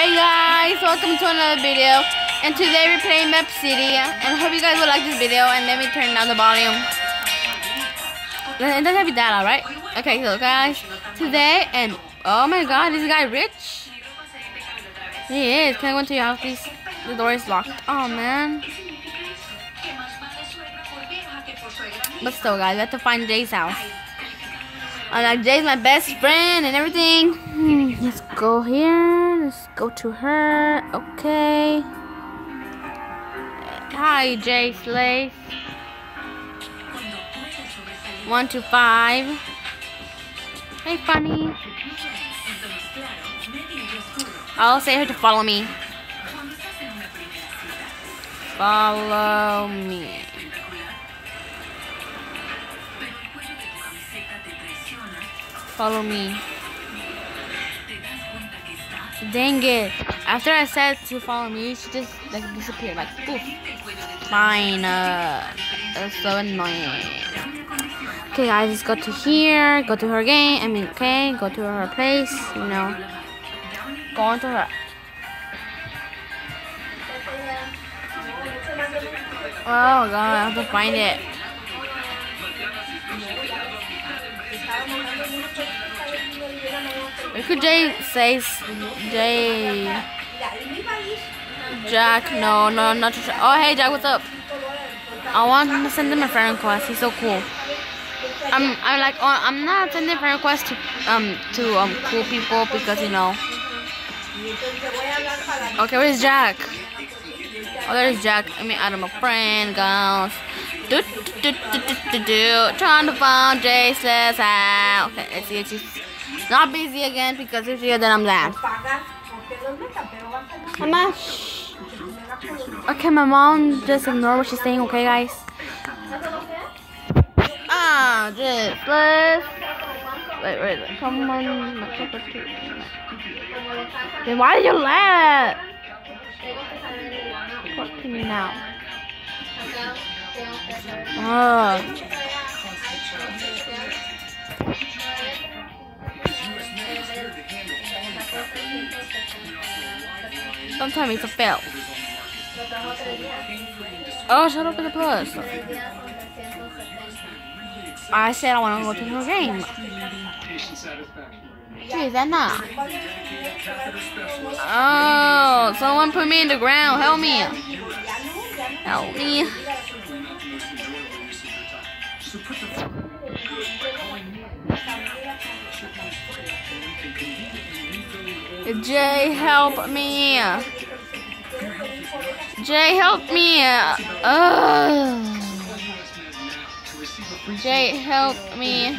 Hey guys, welcome to another video. And today we're playing Meep City. And I hope you guys will like this video. And let me turn down the volume. It doesn't have to be that loud, right? Okay, so guys, today and oh my god, is this guy rich? He is. Can I go into your house, please? The door is locked. Oh man. But still, guys, we have to find Jay's house. And like Jay's my best friend and everything. Hmm, Let's go here. Go to her. Okay. Hi, Jay Slays. One to five. Hey, funny. I'll say her to follow me. Follow me. Follow me. Dang it. After I said to follow me, she just like disappeared. Like poof. Fine. Uh, that's so annoying. Okay guys, let's go to here. Go to her game. I mean, okay. Go to her place. You know. Go on to her. Oh god, I have to find it. What could Jay say? Jay. Jack, no, no, not to. Oh, hey, Jack, what's up? I want to send him a friend request. He's so cool. I'm, I'm like, oh, I'm not sending friend requests to, um, to um, cool people because you know. Okay, where's Jack? Oh, there's Jack. I mean, Adam, a friend, goes. Do, do, do. Trying to find says how. Okay, let's see if she's not busy again because if she's then I'm glad. Mama. Okay, my mom just ignore what she's saying, okay, guys? Ah, just let's. Wait, wait, come on. Then why did you laugh? Talk to me now. Oh. Don't tell me it's a fail. Oh, shut up with the plus. I said I want to go to her game. Geez, that not. Oh, someone put me in the ground. Help me. Help me. Jay, help me. Jay, help me. Ugh. Jay, help me.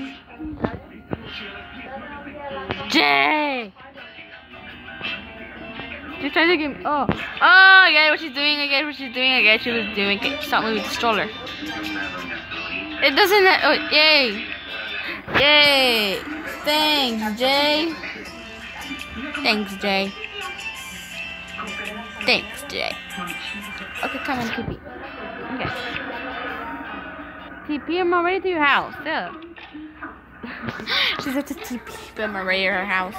Jay. She's trying to get me. Oh. Oh, I get what she's doing. I get what she's doing. I get she was doing. Okay, stop moving the stroller. It doesn't. Uh, oh, yay. Yay. Thanks, Jay. Thanks, Jay. Thanks, Jay. Okay, come on, TP. Okay. TP, I'm already to your house. Yeah. She's at the TP, already at her house.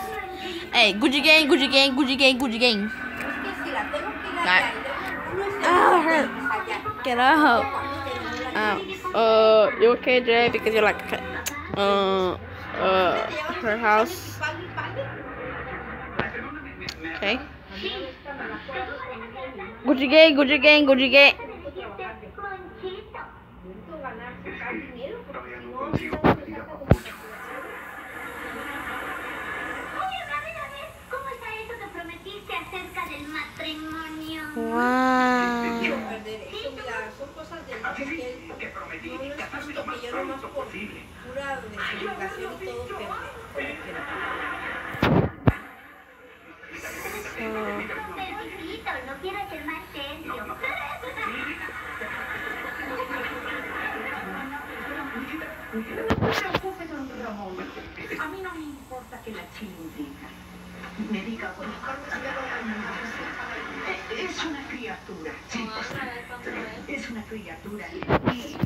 Hey, Gucci gang, Gucci gang, Gucci gang, Gucci gang. Right. Oh, hurt. Get up. Um, uh, you okay, Jay? Because you're like, uh, uh, her house. Okay. Gucci gang, Gucci gang, Gucci gang. ¿Cómo está eso que prometiste acerca del matrimonio? Wow. son cosas del no que él no, no es justo que yo nomás por pura desintegración y todo pero Es una criatura. Y.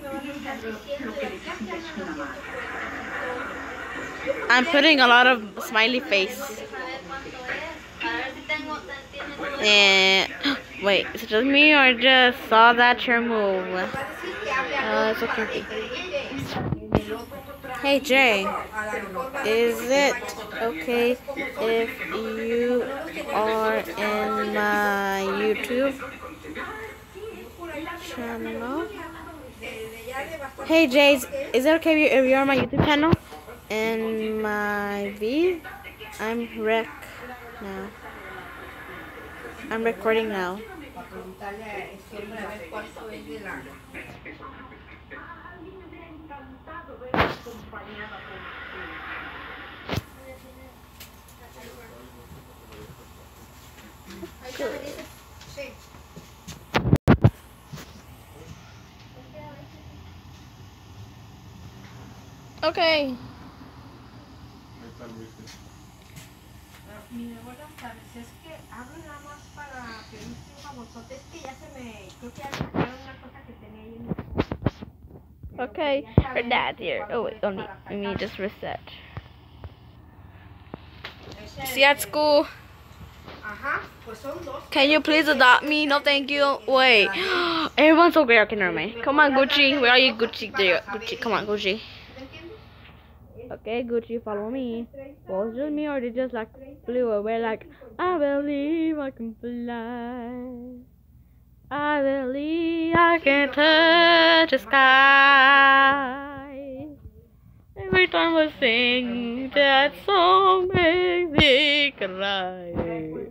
I'm putting a lot of smiley face. And wait, is it just me or just saw that your move? Uh, it's okay. Hey Jay, is it okay if you are in my YouTube channel? Hey Jay, is it okay if you're on my YouTube channel? And my V, I'm rec now. I'm recording now. Preguntarle a ese hombre a ver cuánto es de la... Ahí ya me dices, sí. Okay. Mi buenas tardes, es que hablo nada más para pedirte un favorzote, es que ya se me, creo que ya me sacaron una cosa que tenía ahí en mi Okay, her dad's here. Oh wait, only let me just reset. See you at school. Ajá, pues son dos. Can you please adopt me? No, thank you. Wait, everyone's so great. Okay, never mind. Come on, Gucci. Where are you, Gucci? There. Gucci. Come on, Gucci. Okay, Gucci, follow me. Was it me or they just like flew away? Like I believe I can fly. I believe I can touch the sky. Every time I sing that song makes me cry.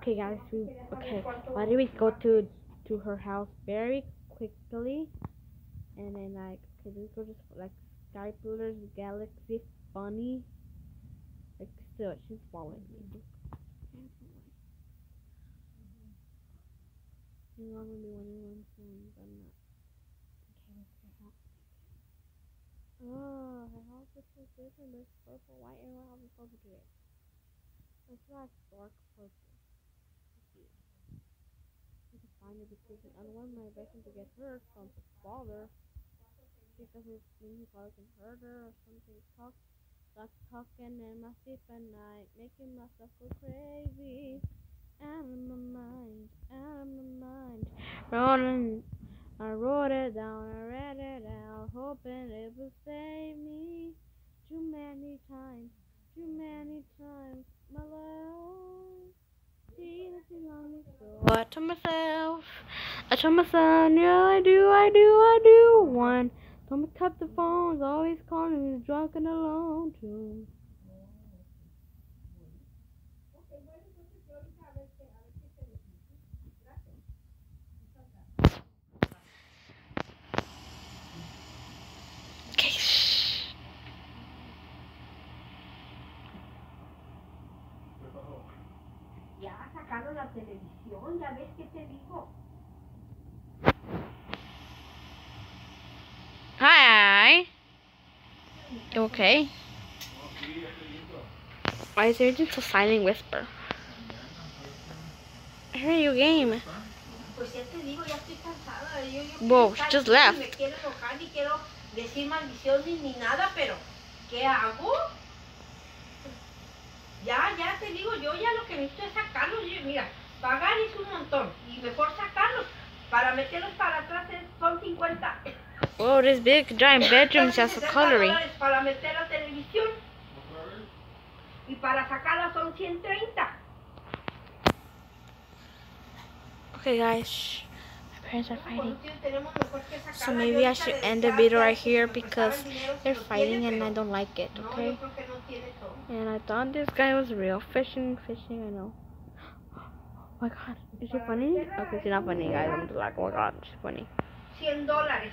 Okay, guys. We, okay, why don't we go to to her house very quickly, and then like, okay, let's go just like Sky Builders Galaxy Funny. Like, still, she's following me. You know I'm gonna be one soon, but I'm not. Okay, let's get. Oh, her house is so different. There's purple, white, and her house is purple today. Let's like dark purple. I can find a decision. I don't want my victim to get hurt from his father. Because father can hurt her or something. Talk, like talking in my sleep at night, making myself go crazy. Out of my mind, out of my mind. Rolling, I wrote it down, I read it out, hoping it would save me. Too many times, too many times, my ago. I told myself, I told my son, yeah, I do, I do, I do. One, don't pick up the phones, always calling me drunk and alone too. Okay, shh. Ya sacaron la televisión, ya ves que te digo. Okay? Why is everything so silent whisper? I heard you game. Pues Whoa, quiero estar just left. Decir maldiciones ni nada, pero ¿qué hago? Ya, ya te digo, yo ya lo que necesito es sacarlos. Yo- mira, pagar es un montón y mejor sacarlos. Para meterlos para atrás son 50. Whoa, this big giant bedroom is just a 60 coloring. Para meter la televisión. Y para sacarla son 130. Okay, guys. Shh. My parents are fighting. último, tenemos mejor que So maybe I should end the video right here because prestara el dinero si they're fighting and I don't like it, okay? yo creo que no tiene todo. And I thought this guy was real. Fishing, fishing, I know. Oh my god, is it Funneh? Okay, she's not Funneh, guys. I'm like, oh my god, she's Funneh. 100 dólares.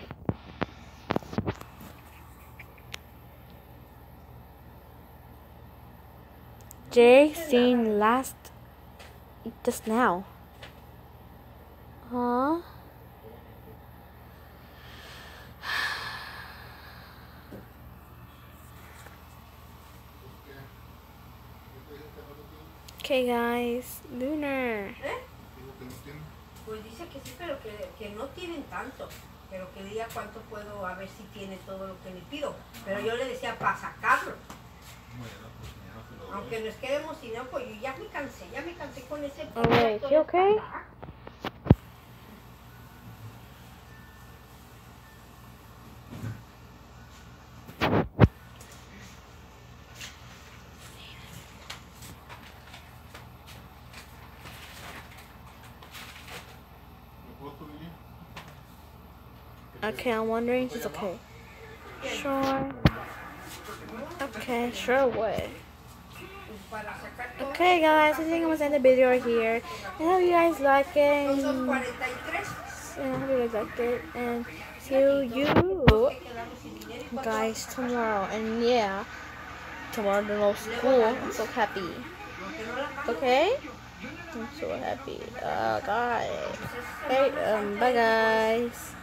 Jay seen last just now. Huh? Okay guys, Lunar. ¿Eh? Pues dice que sí, pero que, que no tienen tanto. Pero que diga cuánto puedo, a ver si tiene todo lo que le pido. Pero yo le decía para sacarlo. Bueno, pues. Aunque nos quedemos sin yo ya me cansé, ya me cansé con ese Alright, you okay? Okay, I'm wondering if it's okay. Sure. Okay, sure way. Pues para sacar todo. Okay, guys, I think I'm gonna end the video here. I hope you guys like it. And, I hope you guys liked it. And see you guys tomorrow. And yeah, tomorrow there's no school. I'm so happy. Okay? I'm so happy. Uh, guys. Okay, um, bye, guys.